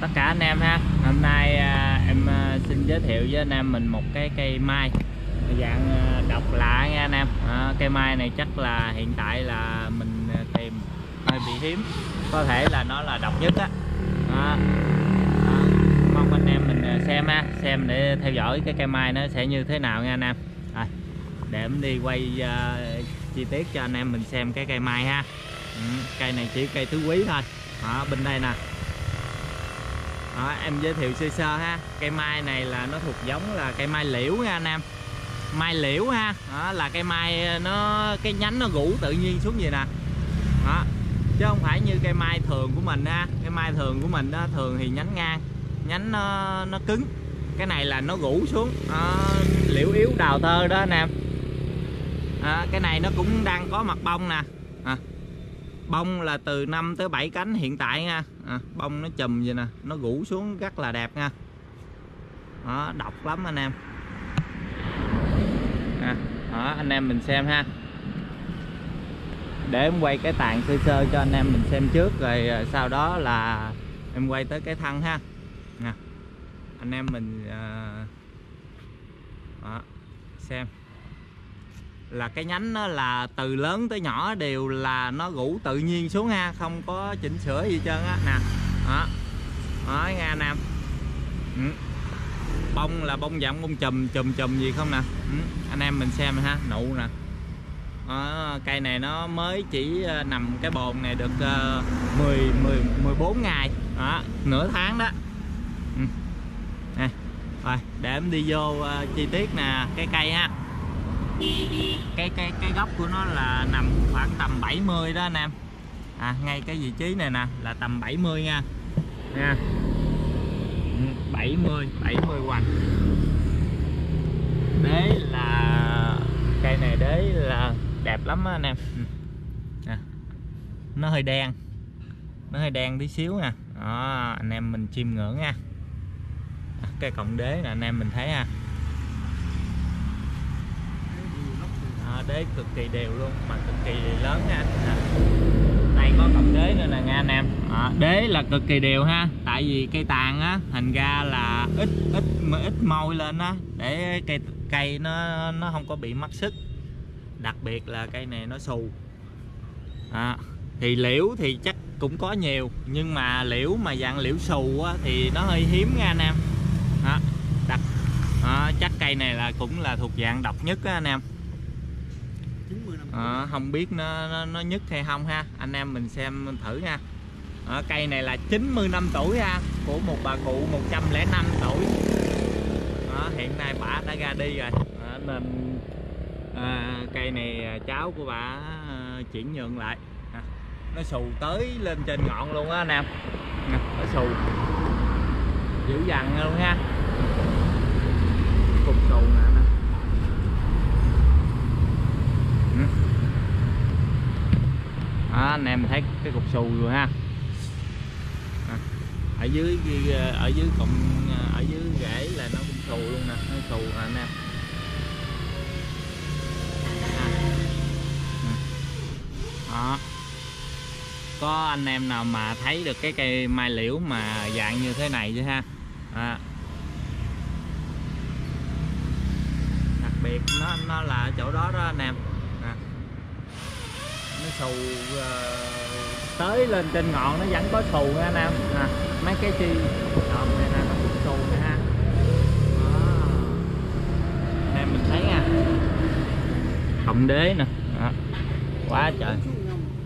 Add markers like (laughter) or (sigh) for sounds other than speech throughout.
chào tất cả anh em ha. Hôm nay à, em à, xin giới thiệu với anh em mình một cái cây mai. Dạng à, độc lạ nha anh em. À, cây mai này chắc là hiện tại là mình à, tìm hơi bị hiếm. Có thể là nó là độc nhất á. À, à, mong anh em mình à, xem ha. Xem để theo dõi cái cây mai nó sẽ như thế nào nha anh em. À, để em đi quay à, chi tiết cho anh em mình xem cái cây mai ha. Ừ, cây này chỉ cây thứ quý thôi. À, bên đây nè đó, em giới thiệu sơ sơ ha. Cây mai này là nó thuộc giống là cây mai liễu nha anh em. Mai liễu ha. Đó, là cây mai ờ, nó cái nhánh nó rũ tự nhiên xuống vậy nè. Đó chứ không phải như cây mai thường của mình ha. Cây mai thường của mình đó thường thì nhánh ngang nhánh nó nó cứng. Cái này là nó rũ xuống. Đó, liễu yếu đào thơ đó anh em. Đó, cái này nó cũng đang có mặt bông nè bông là từ 5 tới 7 cánh hiện tại nha. À, bông nó chùm vậy nè nó rủ xuống rất là đẹp nha. Đó, độc lắm anh em. À, đó, anh em mình xem ha. Để em quay cái tàn sơ sơ cho anh em mình xem trước rồi à, sau đó là em quay tới cái thân ha. Nè anh em mình à, đó, xem là cái nhánh nó là từ lớn tới nhỏ đều là nó rủ tự nhiên xuống ha không có chỉnh sửa gì trơn á. Nè đó. Đó nghe anh em. Ừ. bông là bông dạng bông chùm chùm chùm gì không nè? Ừ. anh em mình xem ha nụ nè. Đó, cây này nó mới chỉ ờ, nằm cái bồn này được uh, 10 10 14 ngày. Đó, nửa tháng đó. Ừ. nè rồi để em đi vô uh, chi tiết nè cái cây ha cái cái cái góc của nó là nằm khoảng tầm 70 đó anh em. À, ngay cái vị trí này nè là tầm 70 nha. Nha. Ừ, 70 70 hoành. Đế là cây này đế là đẹp lắm á anh em. À nó hơi đen. Nó hơi đen tí xíu nè đó anh em mình chiêm ngưỡng nha. À, cái cọng đế là anh em mình thấy ha à, đế cực kỳ đều luôn mà cực kỳ lớn nha à. này có cọng đế nữa nè nha anh em. À, đế là cực kỳ đều ha tại vì cây tàn á thành ra là ít ít mà ít môi lên á để cây cây nó nó không có bị mất sức. Đặc biệt là cây này nó xù. À, thì liễu thì chắc cũng có nhiều nhưng mà liễu mà dạng liễu xù á, thì nó hơi hiếm nha anh em. À, đặc à, chắc cây này là cũng là thuộc dạng độc nhất á anh em à, không biết nó, nó nó nhất hay không ha. Anh em mình xem thử nha à, ờ, cây này là 90 năm tuổi ha của một bà cụ 105 tuổi. À, hiện nay bà đã ra đi rồi. À, nên à, cây này cháu của bà à, chuyển nhượng lại. À, nó xù tới lên trên ngọn luôn á anh em. À, nó xù. Dữ dằn luôn ha. Cục xù nè. Đó, anh em thấy cái cục xù rồi ha. À, ở dưới ở dưới cộng ở dưới rễ là nó cũng xù luôn nè nó xù nè anh em. À. Ừ. Đó. Có anh em nào mà thấy được cái cây mai liễu mà dạng như thế này chứ ha? À. đặc biệt nó nó là chỗ đó đó anh em nó xù uh, tới lên trên ngọn nó vẫn có xù nha anh em. À, mấy cái chi? Ờ, Đòn này nè nó cũng xù nè ha. Anh em mình thấy nha. Cộng đế nè. À, quá trời.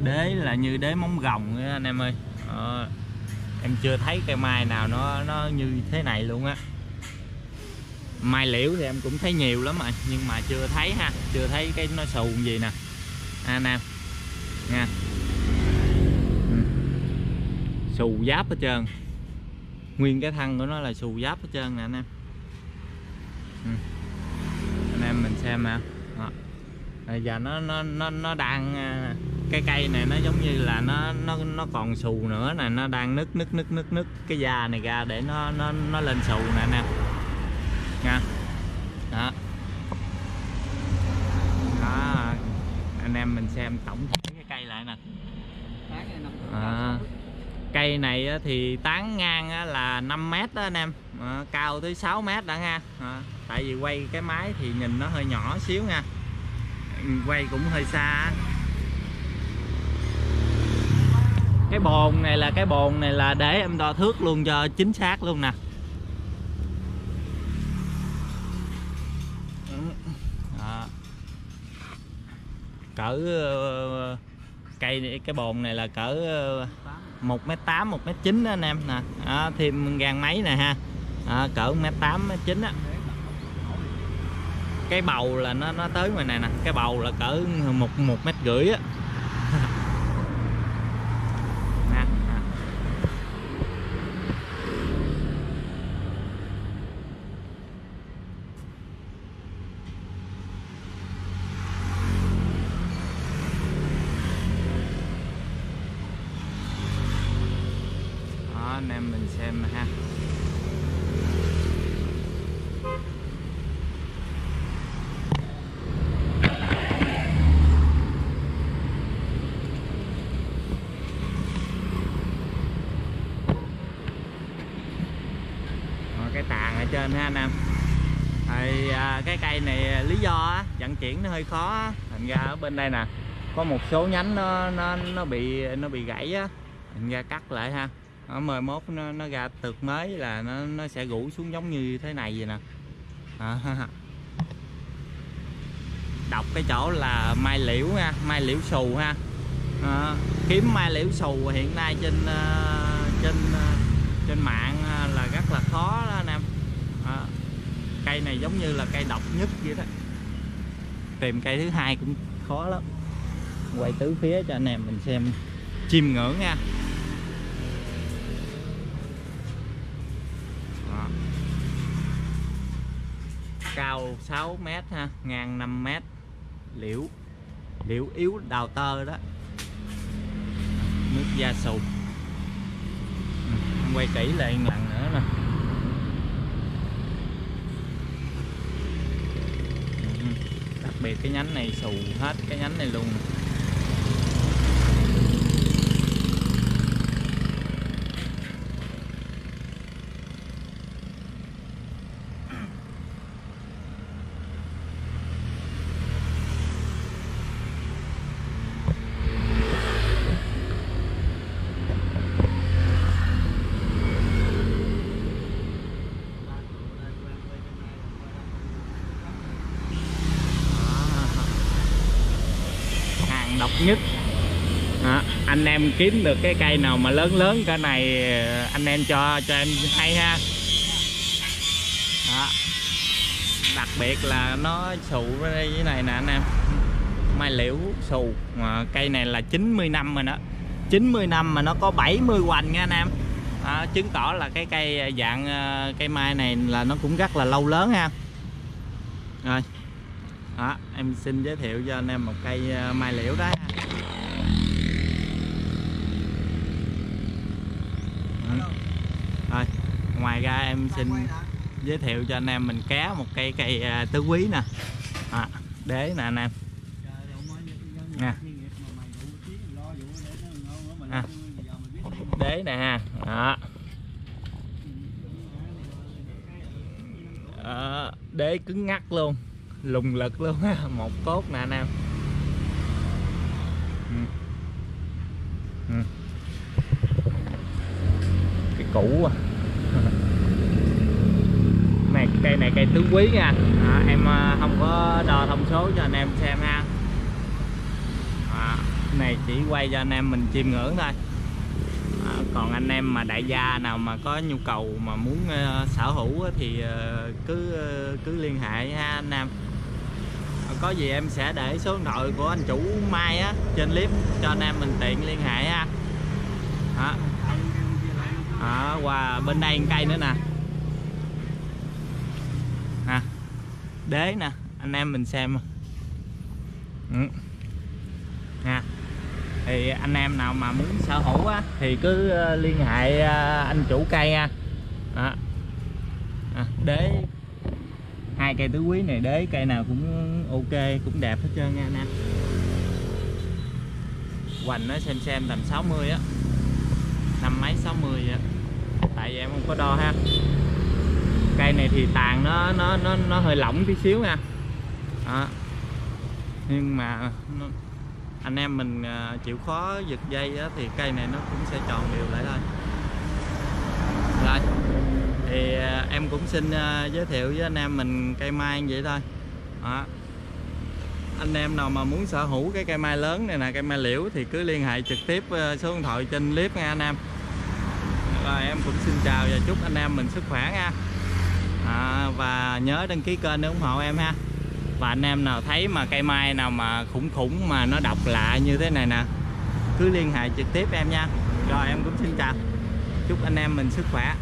Đế là như đế móng gồng á anh em ơi. À, em chưa thấy cây mai nào nó nó như thế này luôn á. Mai liễu thì em cũng thấy nhiều lắm rồi nhưng mà chưa thấy ha. Chưa thấy cái nó xù gì nè. À, anh em nha ừ. xù giáp hết trơn. Nguyên cái thân của nó là xù giáp hết trơn nè anh em. Ừ. anh em mình xem nè. Bây giờ nó nó nó nó đang à, cái cây này nó giống như là nó nó nó còn xù nữa nè. Nó đang nứt nứt nứt nứt nứt cái da này ra để nó nó nó lên xù nè anh em. Nha đó đó anh em mình xem tổng thể cái cây lại nè. À, cây này thì tán ngang là 5 mét đó anh em. À, cao tới 6 mét đã ha à, tại vì quay cái máy thì nhìn nó hơi nhỏ xíu nha. Quay cũng hơi xa cái bồn này là cái bồn này là để em đo thước luôn cho chính xác luôn nè. Cỡ ờ, cây cái bồn này là cỡ ờ, một mét tám một mét chín đó anh em. Nè đó, thêm gan máy nè ha. Đó, cỡ mét tám mét chín á. Cái bầu là nó nó tới ngoài này nè. Cái bầu là cỡ một một mét rưỡi á nè, nè. đó anh em mình xem ha. Cái tàn ở trên ha anh em. Thì à, cái cây này à, lý do á, vận chuyển nó hơi khó á. thành ra ở bên đây nè có một số nhánh nó nó nó bị nó bị gãy á. Thành ra cắt lại ha ở mời mốt nó, nó ra tược mới là nó nó sẽ rủ xuống giống như thế này vậy nè. À, đọc cái chỗ là mai liễu ha mai liễu xù ha. À, kiếm mai liễu xù hiện nay trên à, trên à, trên mạng à, là rất là khó đó anh em. À, cây này giống như là cây độc nhất vậy đó. Tìm cây thứ hai cũng khó lắm. Quay tứ phía cho anh em mình xem. Chiêm ngưỡng nha. Cao 6 m ha ngang 5 m. liễu liễu yếu đào tơ đó nước da sù Ừ, quay kỹ lại một lần nữa nè ừ, đặc biệt cái nhánh này sù hết cái nhánh này luôn nè. hàng độc nhất. À, anh em kiếm được cái cây nào mà lớn lớn cái này ờ, anh em cho cho em hay ha. Đó. đặc biệt là nó xù với đây với này nè anh em. Mai liễu xù mà cây này là 90 năm rồi đó. 90 năm mà nó có 70 hoành nha anh em. À, chứng tỏ là cái cây ờ, dạng ờ, cây mai này là nó cũng rất là lâu lớn ha. Rồi đó, em xin giới thiệu cho anh em một cây ờ, mai liễu đó Rồi, ngoài ra em xin giới thiệu cho anh em mình ké một cây cây ờ, tứ quý nè à, đế nè anh em Nè. À. đế nè ha đó. Đế cứng ngắc luôn lùng lực luôn ha (laughs) một cốt nè anh em. Ừ. Ừ. Cái cũ à (laughs) này cây này cây tứ quý nha. À, em à, không có đo thông số cho anh em xem ha. À, này chỉ quay cho anh em mình chiêm ngưỡng thôi. À, còn anh em mà đại gia nào mà có nhu cầu mà muốn uh, sở hữu thì uh, cứ uh, cứ liên hệ ha anh em có gì em sẽ để số điện thoại của anh chủ Mai á trên clip cho anh em mình tiện liên hệ ha. Đó. Đó, qua bên đây một cây nữa nè. Ha đế nè anh em mình xem. Ừ. nha. Thì anh em nào mà muốn sở hữu á thì cứ ờ, liên hệ ờ, anh chủ cây nha đó. À, đế hai cây tứ quý này đế cây nào cũng ok cũng đẹp hết trơn nha anh em. Hoành nó xem xem tầm 60 á. Năm mấy 60 vậy tại vì em không có đo ha. Cây này thì tàn nó nó nó nó hơi lỏng tí xíu nha. Đó. nhưng mà nó, anh em mình à, chịu khó giật dây á, thì cây này nó cũng sẽ tròn đều lại thôi. Rồi thì à, em cũng xin à, giới thiệu với anh em mình cây mai như vậy thôi. Đó. anh em nào mà muốn sở hữu cái cây mai lớn này nè cây mai liễu thì cứ liên hệ trực tiếp à, số điện thoại trên clip nha anh em. Rồi em cũng xin chào và chúc anh em mình sức khỏe nha. À, và nhớ đăng ký kênh để ủng hộ em ha. Và anh em nào thấy mà cây mai nào mà khủng khủng mà nó độc lạ như thế này nè cứ liên hệ trực tiếp em nha. Rồi em cũng xin chào. Chúc anh em mình sức khỏe.